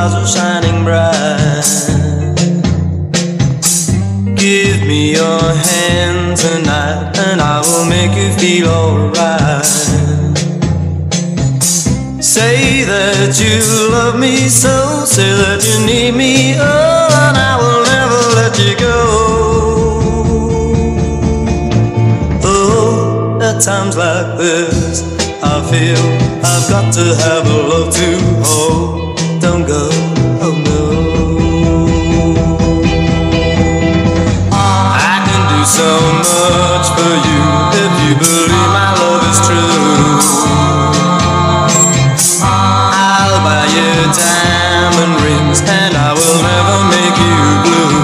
stars are shining bright. Give me your hand tonight, and I will make you feel alright. Say that you love me so, say that you need me, oh, and I will never let you go. Oh, at times like this, I feel I've got to have a love to hold. So much for you if you believe my love is true. I'll buy you diamond rings and I will never make you blue.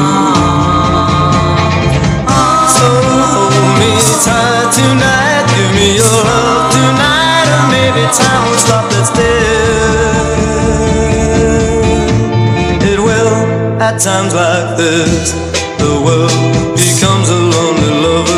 So hold me tight tonight, at times like this. The world becomes a lonely lover's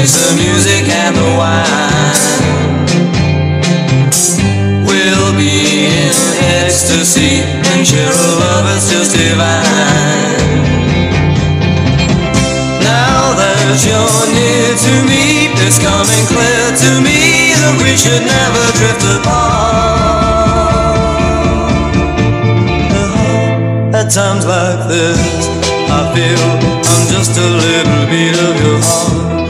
taste the music and the wine. We'll be in ecstasy and share a love that's just divine. Now that you're near to me, it's coming clear to me that we should never drift apart. At times like this, I feel I'm just a little bit of your heart.